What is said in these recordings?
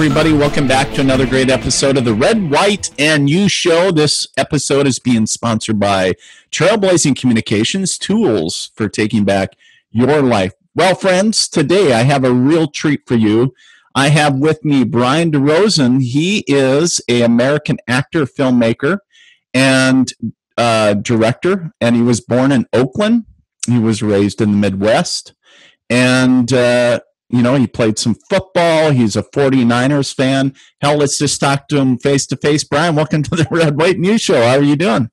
Everybody, welcome back to another great episode of the Red, White, and You Show. This episode is being sponsored by Trailblazing Communications Tools for taking back your life. Well, friends, today I have a real treat for you. I have with me Brian DeRozan. He is a American actor, filmmaker, and uh, director, and he was born in Oakland. He was raised in the Midwest, and uh, you know, he played some football. He's a 49ers fan. Hell, let's just talk to him face to face. Brian, welcome to the Red White News Show. How are you doing?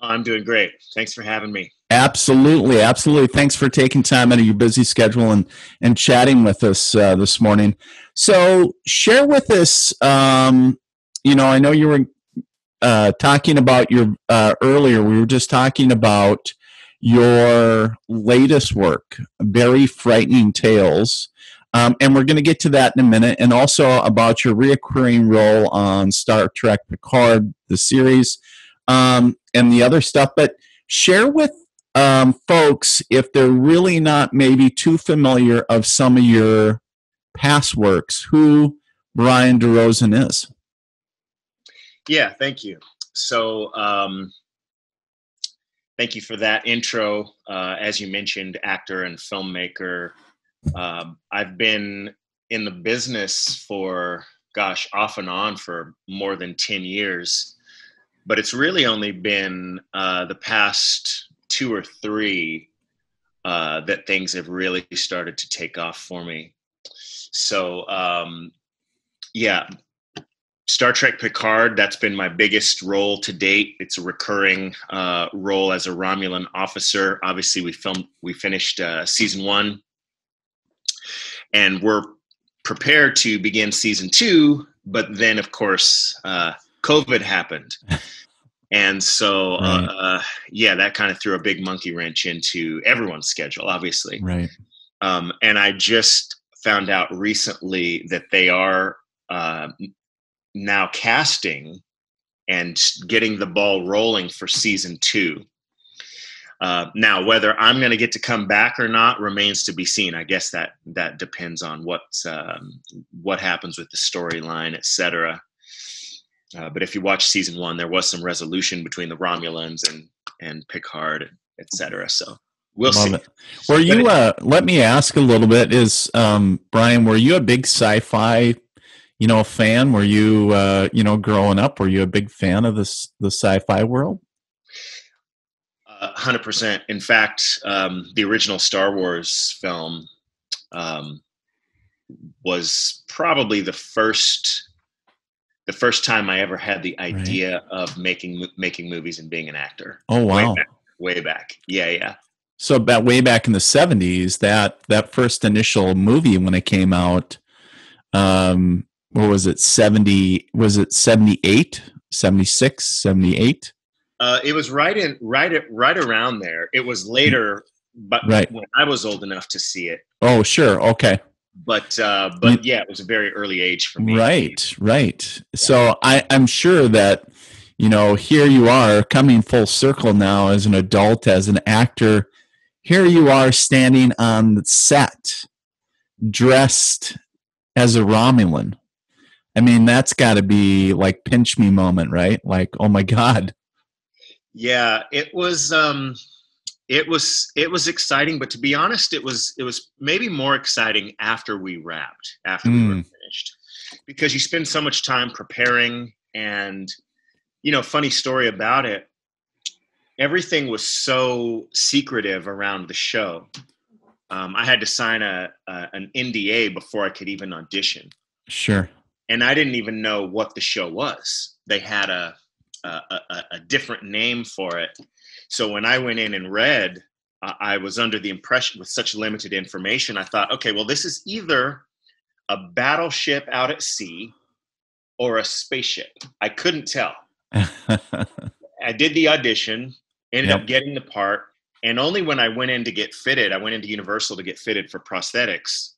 I'm doing great. Thanks for having me. Absolutely, absolutely. Thanks for taking time out of your busy schedule and and chatting with us uh, this morning. So, share with us. Um, you know, I know you were uh, talking about your uh, earlier. We were just talking about your latest work, Very Frightening Tales. Um, and we're going to get to that in a minute, and also about your reoccurring role on Star Trek Picard, the series, um, and the other stuff. But share with um, folks if they're really not maybe too familiar of some of your past works, who Brian DeRozan is. Yeah, thank you. So, um, thank you for that intro. Uh, as you mentioned, actor and filmmaker. Um, I've been in the business for, gosh, off and on for more than 10 years. But it's really only been uh, the past two or three uh, that things have really started to take off for me. So, um, yeah, Star Trek Picard, that's been my biggest role to date. It's a recurring uh, role as a Romulan officer. Obviously, we filmed, we finished uh, season one, and we're prepared to begin season two. But then, of course, uh, COVID happened, and so uh, right. Uh, yeah, that kind of threw a big monkey wrench into everyone's schedule. Obviously, right. Um, and I just found out recently that they are uh, now casting and getting the ball rolling for season two. Uh, now, whether I'm going to get to come back or not remains to be seen. I guess that that depends on what um, what happens with the storyline, etc. Uh, but if you watch season one, there was some resolution between the Romulans and and Picard, etc. So we'll Love see. It. Were you? Uh, let me ask a little bit. Is um, Brian? Were you a big sci-fi you know a fan were you uh you know growing up were you a big fan of this the sci-fi world uh, 100% in fact um the original star wars film um was probably the first the first time i ever had the idea right. of making making movies and being an actor. Oh wow. way back, way back. yeah yeah. So about way back in the 70s that that first initial movie when it came out um what was it 70 was it 78 76 78 uh, it was right in right at right around there. It was later but right. when i was old enough to see it. Oh sure. Okay. But uh, but yeah it was a very early age for me. Right right. Yeah. so i i'm sure that you know here you are coming full circle now as an adult as an actor. Here you are standing on the set dressed as a romulan I mean, that's got to be like pinch me moment, right? Like, oh my god. Yeah, it was. um it was it was exciting, but to be honest, it was it was maybe more exciting after we wrapped, after mm. we were hmm. finished, because you spend so much time preparing, and you know, funny story about it. Everything was so secretive around the show. Um, I had to sign a, a an NDA before I could even audition. Sure and I didn't even know what the show was. They had a a, a, a different name for it. So when I went in and read, uh, I was under the impression with such limited information. I thought, okay, well, this is either a battleship out at sea or a spaceship. I couldn't tell. I did the audition, ended yep. up getting the part, and only when I went in to get fitted, I went into Universal to get fitted for prosthetics,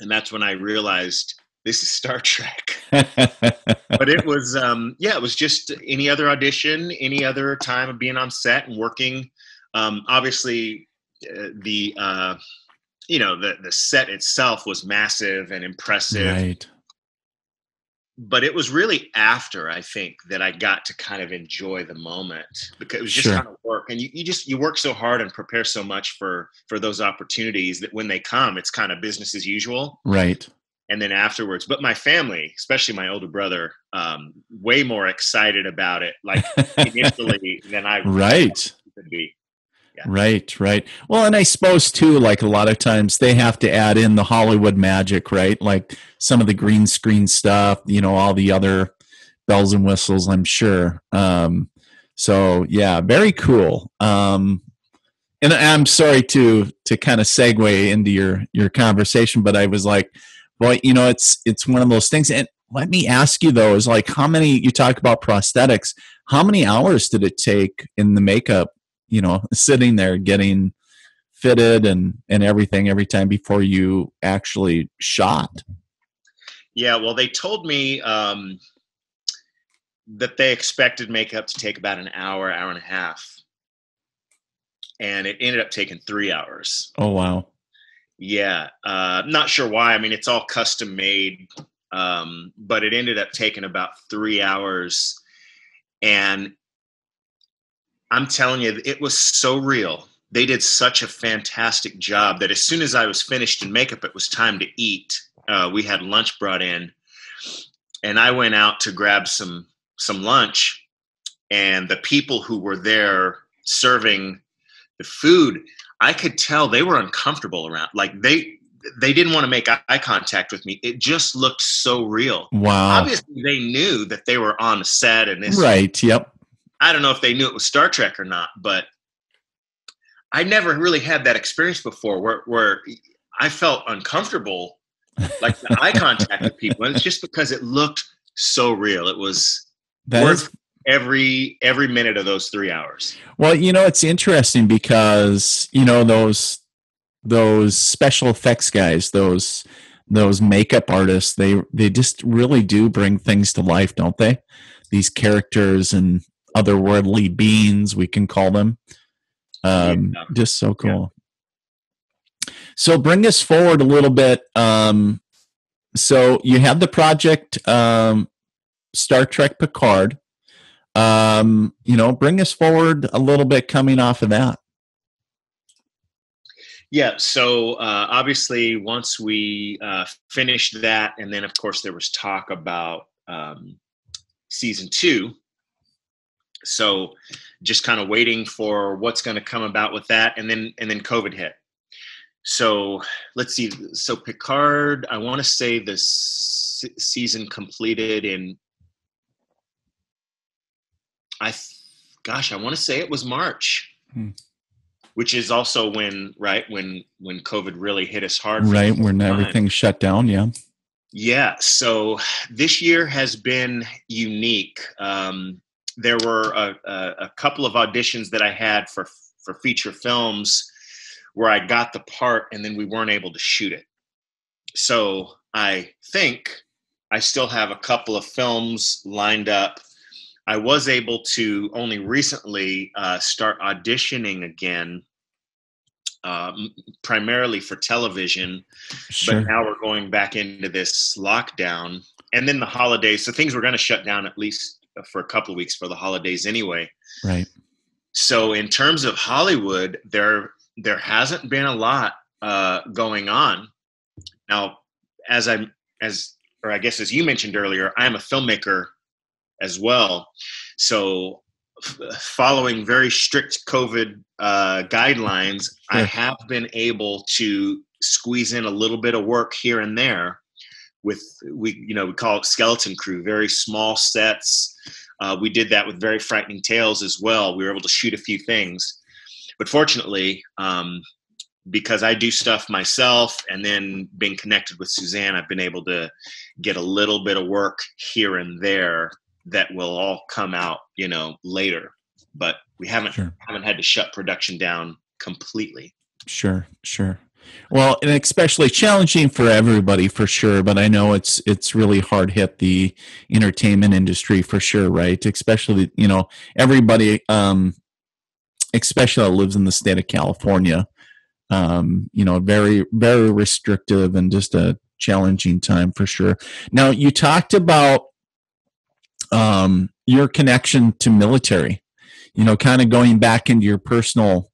and that's when I realized this is Star Trek. but it was, um, yeah, it was just any other audition, any other time of being on set and working. Um, obviously, uh, the uh, you know the the set itself was massive and impressive Right. but it was really after I think that I got to kind of enjoy the moment because it was just Sure. kind of work and you, you just you work so hard and prepare so much for for those opportunities that when they come it's kind of business as usual Right. And then afterwards but my family especially my older brother um way more excited about it like initially than I right. could be Yeah. Right, right. Well, and I suppose too, like a lot of times they have to add in the Hollywood magic, right? Like some of the green screen stuff, you know, all the other bells and whistles, I'm sure. Um, so yeah, very cool. Um, and I'm sorry to to kind of segue into your your conversation, but I was like, boy, you know, it's it's one of those things. And let me ask you though, is like how many you talk about prosthetics? How many hours did it take in the makeup you know sitting there getting fitted and and everything every time before you actually shot Yeah, well, they told me um, that they expected makeup to take about an hour, hour and a half, and it ended up taking three hours. oh wow Yeah, uh, not sure why. I mean, it's all custom made, um, but it ended up taking about three hours, and I'm telling you, it was so real. They did such a fantastic job that as soon as I was finished in makeup, it was time to eat. Uh, we had lunch brought in, and I went out to grab some some lunch, and the people who were there serving the food, I could tell they were uncomfortable around. Like they they didn't want to make eye contact with me. It just looked so real. wow Obviously, they knew that they were on a set, and this right yep I don't know if they knew it was Star Trek or not, but I never really had that experience before where where I felt uncomfortable, like the eye contact with people. And it's just because it looked so real. It was that worth is every every minute of those three hours. well you know it's interesting because you know those those special effects guys those those makeup artists they they just really do bring things to life don't they? These characters and otherworldly beings we can call them. Um Yeah. just so cool. So bring us forward a little bit um so you have the project um star trek picard um you know bring us forward a little bit coming off of that Yeah. So uh, obviously, once we uh, finished that, and then of course there was talk about um, season two. So just kind of waiting for what's going to come about with that, and then and then COVID hit. So let's see. So Picard, I want to say this season completed in. I, gosh, I want to say it was March Hmm. which is also when right when when covid really hit us hard right when time. everything's shut down yeah yeah so this year has been unique um there were a, a, a couple of auditions that i had for for feature films where i got the part and then we weren't able to shoot it so i think i still have a couple of films lined up i was able to only recently uh, start auditioning again um, primarily for television sure. but now we're going back into this lockdown and then the holidays. So things were going to shut down at least for a couple of weeks for the holidays anyway. Right. So in terms of hollywood there there hasn't been a lot uh, going on. Now as I'm as or i guess as you mentioned earlier i am a filmmaker as well. So f- following very strict covid uh, guidelines i have been able to squeeze in a little bit of work here and there with we you know we call it skeleton crew very small sets. Uh, we did that with very frightening tales as well. We were able to shoot a few things. But fortunately um, because i do stuff myself and then being connected with suzanne i've been able to get a little bit of work here and there that will all come out you know later but we haven't Sure. haven't had to shut production down completely Sure, sure. Well, and especially challenging for everybody for sure, but I know it's it's really hard hit the entertainment industry for sure, right? Especially, you know, everybody um especially that lives in the state of California. Um, you know, very very restrictive and just a challenging time for sure. Now you talked about um, your connection to military. You know, kind of going back into your personal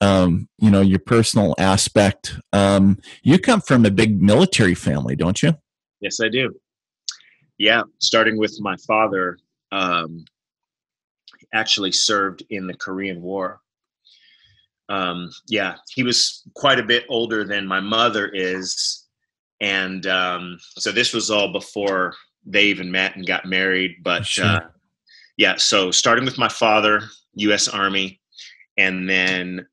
um, you know, your personal aspect. Um, you come from a big military family, don't you? Yes, I do. Yeah, starting with my father, um, actually served in the Korean War. Um, yeah, he was quite a bit older than my mother is, and um, so this was all before they even met and got married. But sure. uh, yeah, so starting with my father, U.S. Army, and then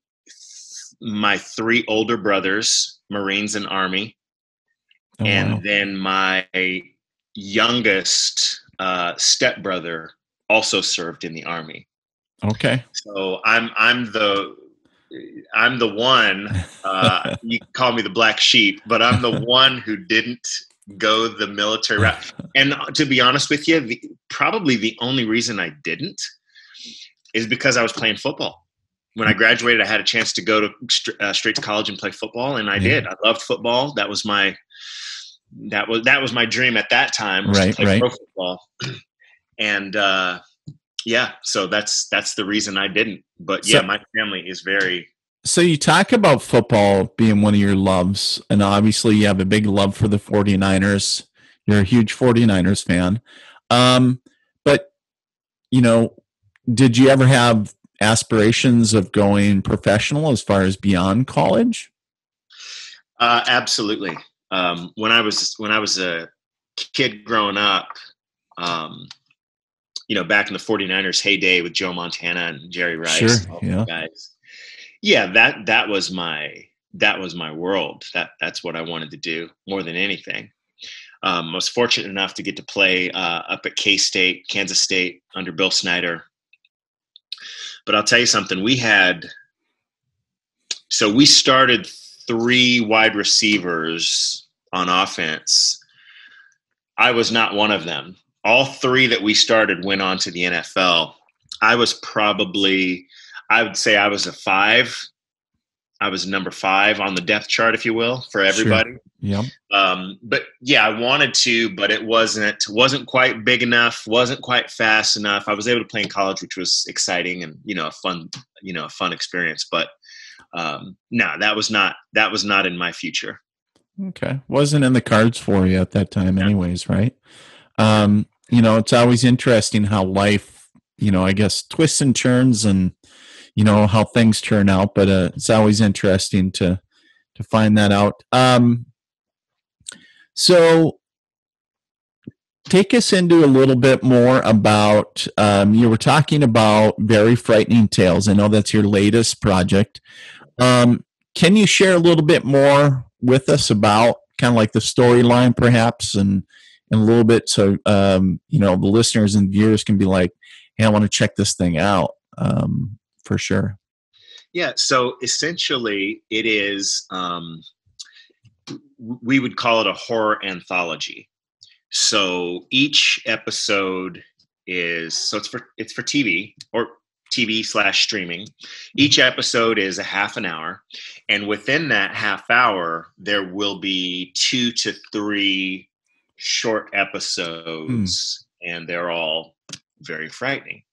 my three older brothers, Marines and Army, oh, and wow. then my youngest uh, stepbrother also served in the Army. Okay. So I'm I'm the I'm the one. Uh, you call me the black sheep, but I'm the one who didn't go the military route. And to be honest with you, the, probably the only reason I didn't is because I was playing football when I graduated, I had a chance to go to uh, straight to college and play football, and I yeah. did. I loved football. That was my that was that was my dream at that time. right, right. Pro football, and uh, yeah, so that's that's the reason I didn't. But yeah, so, my family is very. So you talk about football being one of your loves, and obviously you have a big love for the 49ers. You're a huge 49ers fan. Um, but you know, did you ever have aspirations of going professional as far as beyond college? Uh, absolutely. Um, when I was when I was a kid growing up, um, you know, back in the 49ers heyday with Joe Montana and Jerry Rice, sure, yeah. guys. Yeah, that that was my that was my world. That that's what I wanted to do more than anything. Um, I was fortunate enough to get to play uh, up at K State, Kansas State under Bill Snyder, but I'll tell you something. We had so we started three wide receivers on offense. I was not one of them. All three that we started went on to the NFL. I was probably, I would say I was a five I was number five on the depth chart, if you will, for everybody. Sure. Yeah. Um, but yeah, I wanted to, but it wasn't wasn't quite big enough, wasn't quite fast enough. I was able to play in college, which was exciting and you know a fun you know a fun experience. But um, no, that was not that was not in my future. Okay, wasn't in the cards for you at that time, anyways, right? Um, you know, it's always interesting how life, you know, I guess twists and turns and you know how things turn out but uh, it's always interesting to to find that out. Um, so take us into a little bit more about um, you were talking about very frightening tales. I know that's your latest project. Um, can you share a little bit more with us about kind of like the storyline perhaps and, and a little bit so um, you know the listeners and viewers can be like hey i want to check this thing out. Um, for sure. Yeah. So essentially, it is. Um, we would call it a horror anthology. So each episode is so it's for it's for TV or TV slash streaming. Each episode is a half an hour, and within that half hour, there will be two to three short episodes, mm. and they're all very frightening.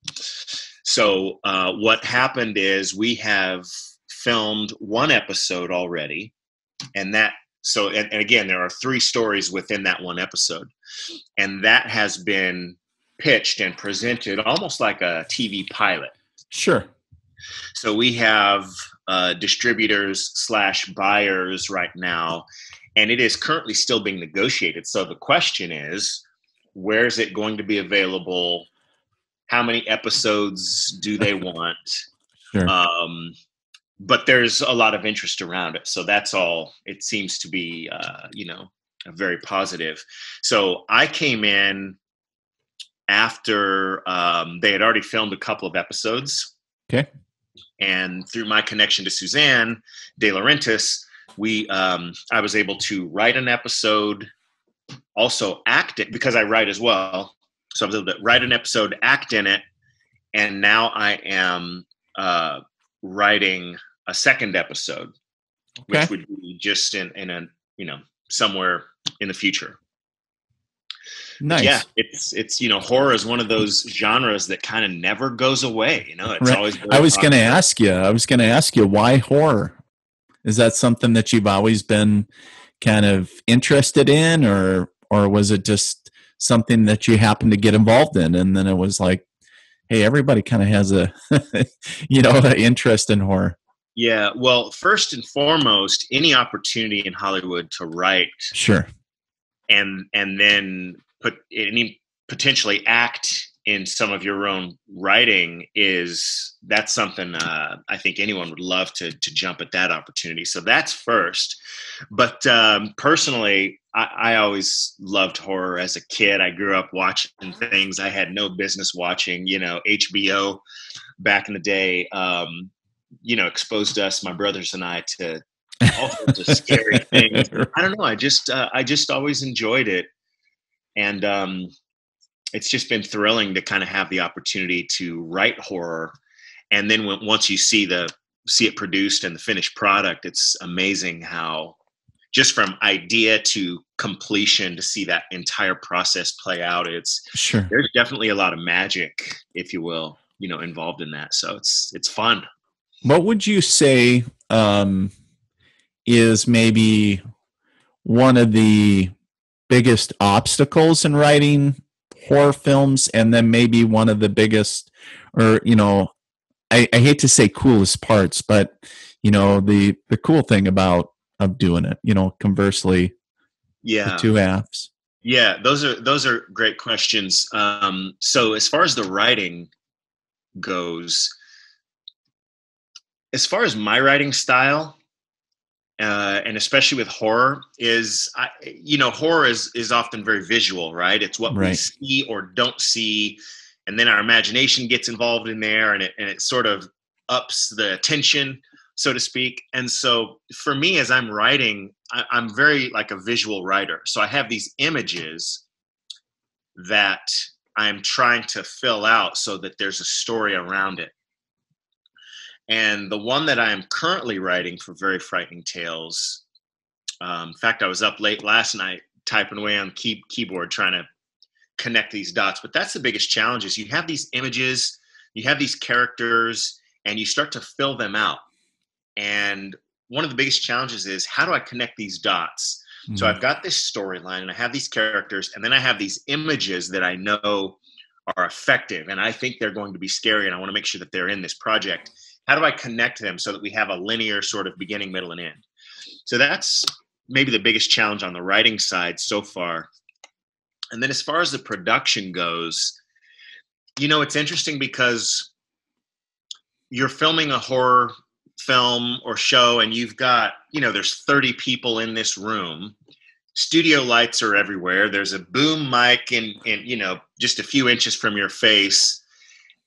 So uh, what happened is we have filmed one episode already, and that so and, and again there are three stories within that one episode, and that has been pitched and presented almost like a TV pilot. Sure. So we have uh, distributors slash buyers right now, and it is currently still being negotiated. So the question is, where is it going to be available? How many episodes do they want? Sure. um, but there's a lot of interest around it. So that's all. It seems to be uh, you know very positive. So i came in after um, they had already filmed a couple of episodes. Okay. And through my connection to suzanne de laurentiis we um, i was able to write an episode also act it because i write as well so I was able to write an episode, act in it, and now I am uh, writing a second episode. Okay. which would be just in in a you know somewhere in the future. Nice. Yeah, it's it's you know horror is one of those genres that kind of never goes away. You know, it's Right. always. I was going to ask you. I was going to ask you why horror. Is that something that you've always been kind of interested in, or or was it just something that you happened to get involved in, and then it was like, hey, everybody kind of has a, you know, an interest in horror. Yeah, well, first and foremost, any opportunity in Hollywood to write Sure. and and then put any potentially act in some of your own writing is that's something uh, I think anyone would love to to jump at that opportunity. So that's first. But um, personally, I, I always loved horror as a kid. I grew up watching things I had no business watching. You know, HBO back in the day. Um, you know, exposed us, my brothers and I, to all sorts of scary things. I don't know. I just uh, I just always enjoyed it, and um, it's just been thrilling to kind of have the opportunity to write horror, and then when, once you see the see it produced and the finished product, it's amazing how just from idea to completion to see that entire process play out. It's Sure. there's definitely a lot of magic, if you will, you know, involved in that. So it's it's fun. What would you say um, is maybe one of the biggest obstacles in writing horror films, and then maybe one of the biggest, or you know, I, I hate to say coolest parts, but you know, the the cool thing about of doing it, you know, conversely, Yeah. the two halves. Yeah, those are those are great questions. Um, so as far as the writing goes, as far as my writing style, uh, and especially with horror, is I, you know horror is is often very visual, right? It's what we see or don't see, and then our imagination gets involved in there, and it and it sort of ups the tension, so to speak. And so for me, as I'm writing, I, I'm very like a visual writer. So I have these images that I'm trying to fill out so that there's a story around it. And the one that I am currently writing for Very Frightening Tales, um, in fact, I was up late last night typing away on key, keyboard trying to connect these dots. But that's the biggest challenge is you have these images, you have these characters, and you start to fill them out. And one of the biggest challenges is how do I connect these dots? So Mhm. I've got this storyline and I have these characters, and then I have these images that I know are effective and I think they're going to be scary, and I want to make sure that they're in this project. How do I connect them so that we have a linear sort of beginning, middle, and end? So that's maybe the biggest challenge on the writing side so far. And then as far as the production goes, you know, it's interesting because you're filming a horror film or show and you've got you know there's 30 people in this room. Studio lights are everywhere. There's a boom mic in in you know just a few inches from your face.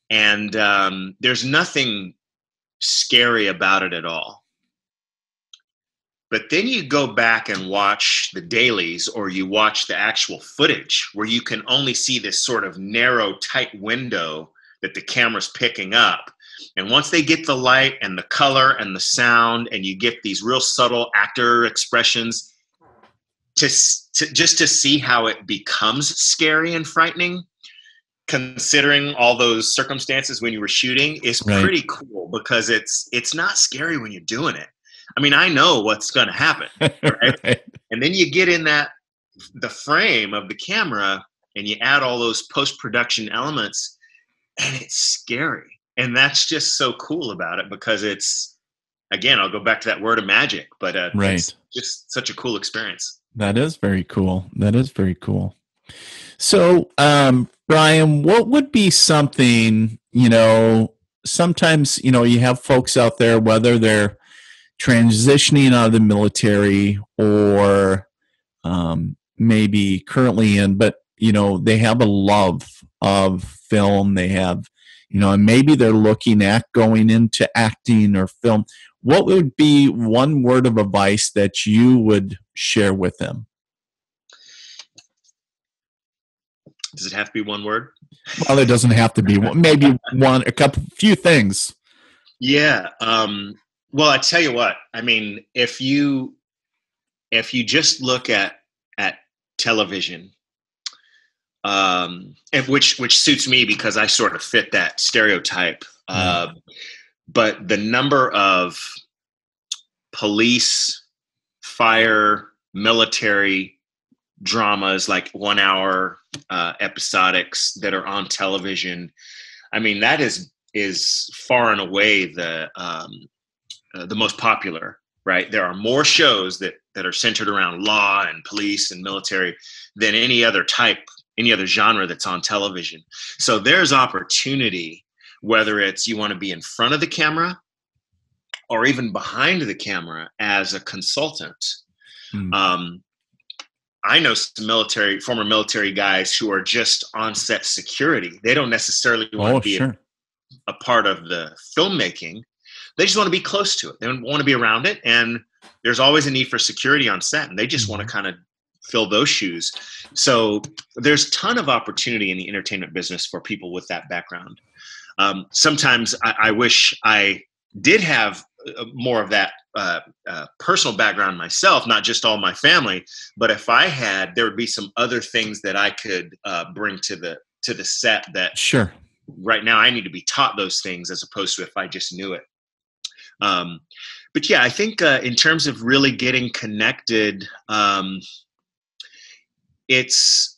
And um, there's nothing scary about it at all. But then you go back and watch the dailies or you watch the actual footage where you can only see this sort of narrow tight window that the camera's picking up and once they get the light and the color and the sound, and you get these real subtle actor expressions, to, to just to see how it becomes scary and frightening, considering all those circumstances when you were shooting, is Right. pretty cool because it's it's not scary when you're doing it. I mean, I know what's going to happen, Right. and then you get in that the frame of the camera, and you add all those post production elements, and it's scary and that's just so cool about it because it's again i'll go back to that word of magic but uh, Right. it's just such a cool experience That is very cool. That is very cool. So, um, Brian, what would be something, you know, sometimes, you know, you have folks out there, whether they're transitioning out of the military or um, maybe currently in, but, you know, they have a love of film. They have, you know, and maybe they're looking at going into acting or film. What would be one word of advice that you would share with them? does it have to be one word Well, it doesn't have to be one- maybe one, a couple, few things. yeah um, Well, I tell you what. I mean, if you if you just look at at television, um, and which which suits me because I sort of fit that stereotype. Uh, but the number of police, fire, military dramas like one hour uh, episodics that are on television, I mean that is is far and away the um, uh, the most popular. Right, there are more shows that that are centered around law and police and military than any other type any other genre that's on television. So there's opportunity, whether it's you want to be in front of the camera or even behind the camera as a consultant. Hmm. Um, I know some military, former military guys who are just on set security. They don't necessarily want oh, to be sure. a, a part of the filmmaking. They just want to be close to it. They want to be around it. And there's always a need for security on set. And they just mm-hmm. want to kind of fill those shoes. So there's a ton of opportunity in the entertainment business for people with that background. Um, sometimes I, I, wish I did have uh, more of that uh, uh, personal background myself, not just all my family. But if I had, there would be some other things that I could uh, bring to the to the set. That sure. Right now, I need to be taught those things as opposed to if I just knew it. Um, but yeah, I think uh, in terms of really getting connected, um, it's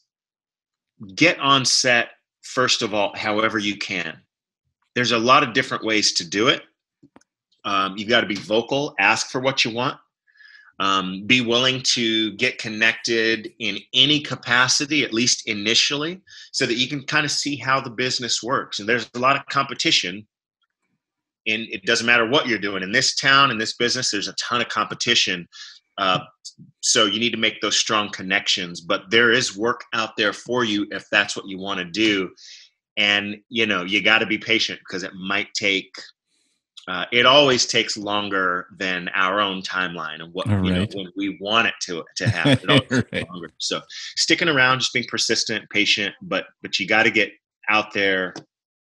get on set first of all however you can. There's a lot of different ways to do it. Um, you've got to be vocal ask for what you want. Um, be willing to get connected in any capacity at least initially so that you can kind of see how the business works. And there's a lot of competition and it doesn't matter what you're doing. In this town in this business there's a ton of competition uh, so you need to make those strong connections but there is work out there for you if that's what you want to do and you know you got to be patient because it might take uh, it always takes longer than our own timeline and what right. you know when we want it to to happen. It right. longer. So sticking around, just being persistent, patient, but but you got to get out there,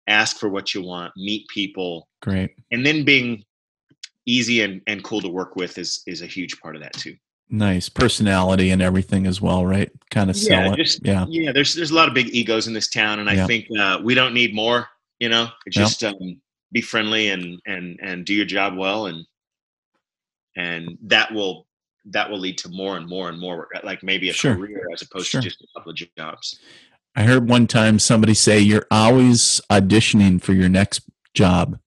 ask for what you want, meet people, great, and then being easy and, and cool to work with is is a huge part of that too. Nice personality and everything as well, right? Kind of sell yeah, it. Just, yeah, yeah. There's there's a lot of big egos in this town, and I yeah. think uh, we don't need more. You know, just yep. um, be friendly and and and do your job well, and and that will that will lead to more and more and more, like maybe a sure. career as opposed sure. to just a couple of jobs. I heard one time somebody say you're always auditioning for your next job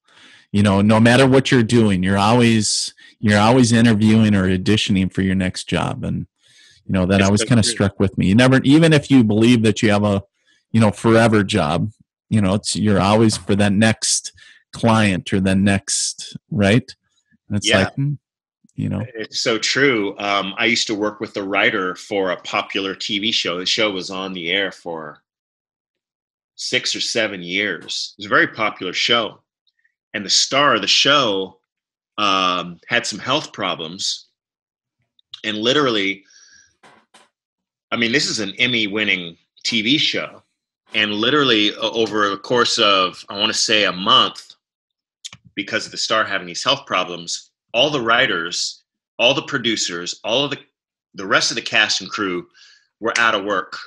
you know no matter what you're doing you're always you're always interviewing or auditioning for your next job. And you know that always kind of struck with me. You never even if you believe that you have a you know forever job you know it's you're always for that next client or the next right? And it's yeah. like hmm, you know. It's so true. Um, i used to work with the writer for a popular tv show. The show was on the air for six or seven years. It was a very popular show and the star of the show um, had some health problems. And literally i mean this is an emmy winning tv show. And literally over the course of i want to say a month because of the star having these health problems all the writers all the producers all of the the rest of the cast and crew were out of work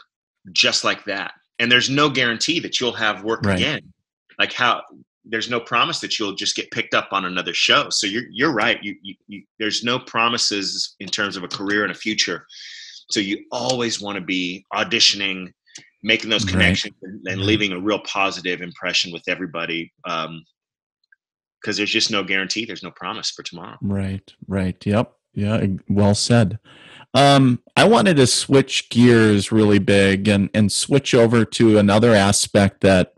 just like that. And there's no guarantee that you'll have work right. again. Like how there's no promise that you'll just get picked up on another show. So you're you're right. You, you, you, there's no promises in terms of a career and a future. So you always want to be auditioning, making those connections, right. and, and, leaving a real positive impression with everybody. Um, because there's just no guarantee. There's no promise for tomorrow. Right. Right. Yep. Yeah. Well said. Um, I wanted to switch gears really big and and switch over to another aspect that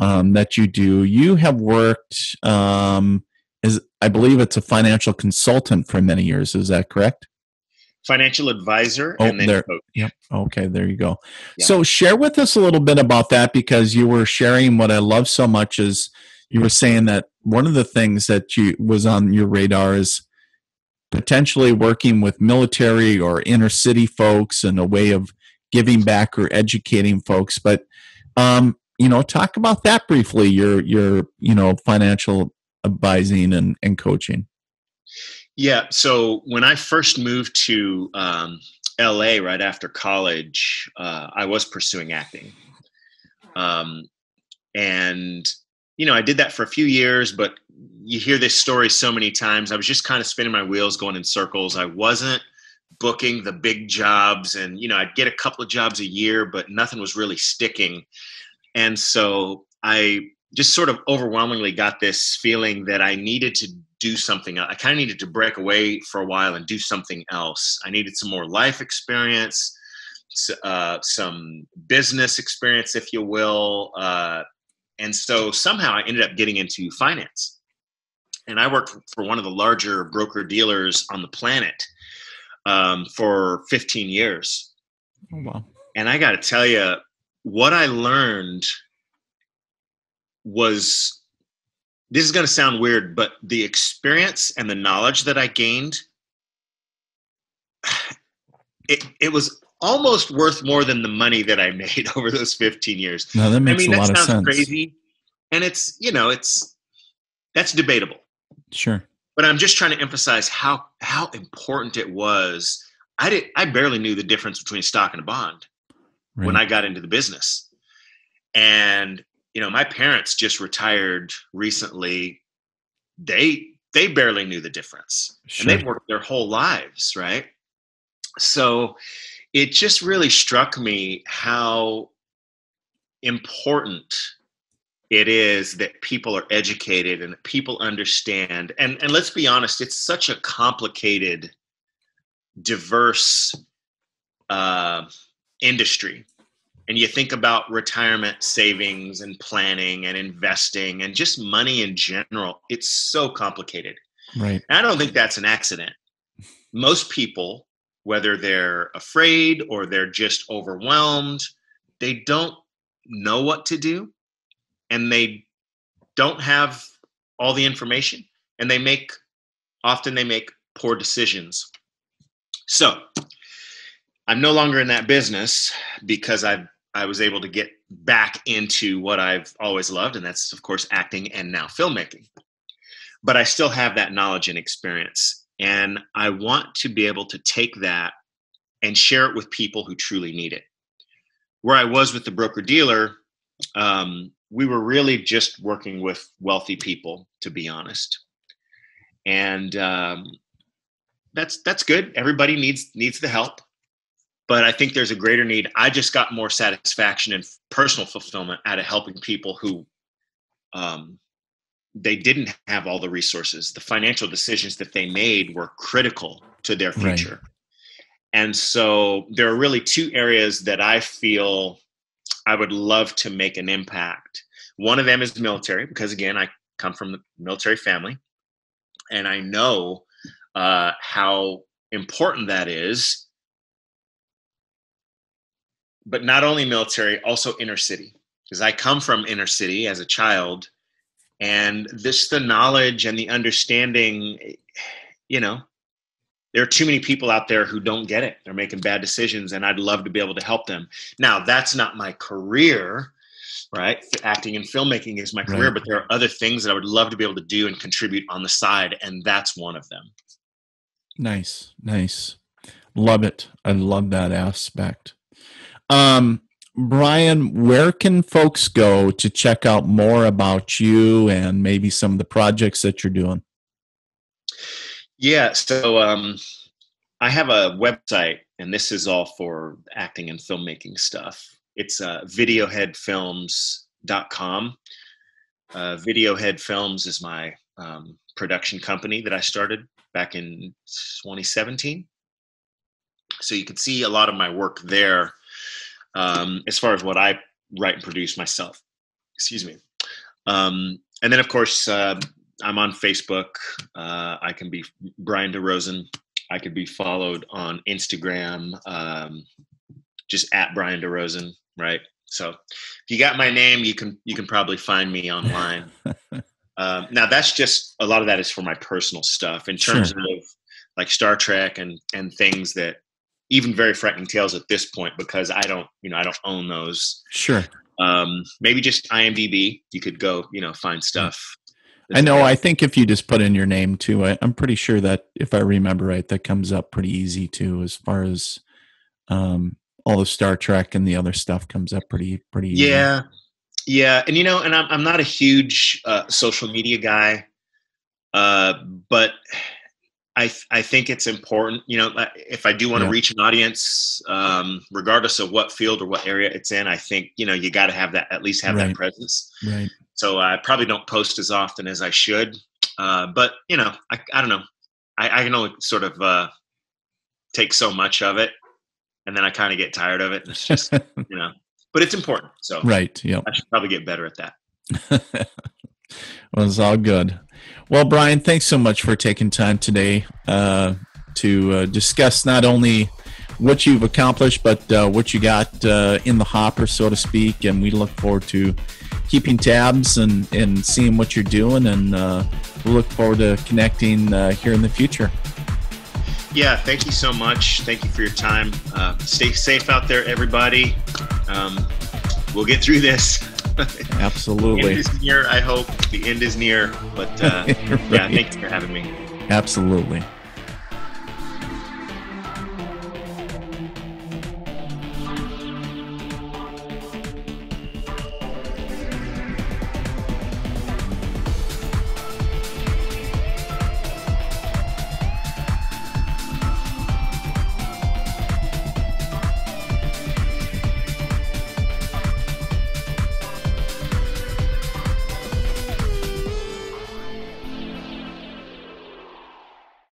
um, that you do. You have worked um, as I believe it's a financial consultant for many years. Is that correct? Financial advisor oh, there, coach. Yep. Okay, there you go. Yeah. So share with us a little bit about that because you were sharing what I love so much is you were saying that one of the things that you was on your radar is potentially working with military or inner city folks and a way of giving back or educating folks. But um, you know, talk about that briefly. Your your you know financial advising and, and coaching. Yeah. So when I first moved to um, LA right after college, uh, I was pursuing acting. Um, and, you know, I did that for a few years, but you hear this story so many times. I was just kind of spinning my wheels, going in circles. I wasn't booking the big jobs, and, you know, I'd get a couple of jobs a year, but nothing was really sticking. And so I just sort of overwhelmingly got this feeling that I needed to do something. I kind of needed to break away for a while and do something else. I needed some more life experience, uh, some business experience, if you will. Uh, and so somehow I ended up getting into finance. And I worked for one of the larger broker dealers on the planet um, for 15 years. Oh, wow. And I got to tell you, what I learned was this is going to sound weird, but the experience and the knowledge that I gained, it, it was almost worth more than the money that I made over those 15 years. No, that makes I mean, a lot of sense. crazy. And it's, you know, it's, that's debatable. Sure. But I'm just trying to emphasize how, how important it was. I did, I barely knew the difference between a stock and a bond right. when I got into the business. And you know, my parents just retired recently. They they barely knew the difference, sure. and they've worked their whole lives, right? So it just really struck me how important it is that people are educated and that people understand and and let's be honest it's such a complicated diverse uh, industry and you think about retirement savings and planning and investing and just money in general, it's so complicated. Right. And I don't think that's an accident. Most people, whether they're afraid or they're just overwhelmed, they don't know what to do and they don't have all the information and they make often they make poor decisions. So, I'm no longer in that business because I've I was able to get back into what I've always loved, and that's, of course, acting and now filmmaking. But I still have that knowledge and experience. And I want to be able to take that and share it with people who truly need it. Where I was with the broker dealer, um, we were really just working with wealthy people, to be honest. And um, that's that's good. Everybody needs needs the help but I think there's a greater need. I just got more satisfaction and personal fulfillment out of helping people who um, they didn't have all the resources. The financial decisions that they made were critical to their future. Right. And so there are really two areas that I feel I would love to make an impact. One of them is military, because again, I come from the military family, and I know uh, how important that is but not only military, also inner city. Because I come from inner city as a child, and this the knowledge and the understanding, you know, there are too many people out there who don't get it. They're making bad decisions, and I'd love to be able to help them. Now, that's not my career, right? Acting and filmmaking is my career, right. but there are other things that I would love to be able to do and contribute on the side, and that's one of them. Nice, nice. Love it. I love that aspect. Um, Brian, where can folks go to check out more about you and maybe some of the projects that you're doing? Yeah, so um, I have a website, and this is all for acting and filmmaking stuff. It's uh, videoheadfilms.com. Uh, Videohead Films is my um, production company that I started back in 2017. So you can see a lot of my work there um, as far as what I write and produce myself. Excuse me. Um, and then, of course, uh, I'm on Facebook. Uh, I can be Brian DeRozan. I could be followed on Instagram, um, just at Brian DeRozan, right? So if you got my name, you can you can probably find me online. um, now that's just a lot of that is for my personal stuff. In terms sure. of like Star Trek and and things that even very frightening tales at this point because I don't, you know, I don't own those. Sure. Um, maybe just IMDb. You could go, you know, find stuff. I know. I think if you just put in your name too, I, am pretty sure that if I remember right, that comes up pretty easy too, as far as um, all the Star Trek and the other stuff comes up pretty pretty. Easy. Yeah, yeah, and you know, and I'm I'm not a huge uh, social media guy, uh, but I I think it's important. You know, if I do want to yeah. reach an audience, um, regardless of what field or what area it's in, I think you know you got to have that at least have right. that presence. Right. So I probably don't post as often as I should, uh, but you know, I I don't know. I, I can only sort of uh, take so much of it, and then I kind of get tired of it. It's just you know, but it's important. So right. Yeah. I should probably get better at that. well, it's all good. Well, Brian, thanks so much for taking time today uh, to uh, discuss not only what you've accomplished, but uh, what you got uh, in the hopper, so to speak. And we look forward to keeping tabs and, and seeing what you're doing. And uh, we look forward to connecting uh, here in the future. Yeah, thank you so much. Thank you for your time. stay safe out there, everybody. Um, we'll get through this. Absolutely. The end is near, I hope. The end is near. But uh, right. yeah, thanks for having me. Absolutely.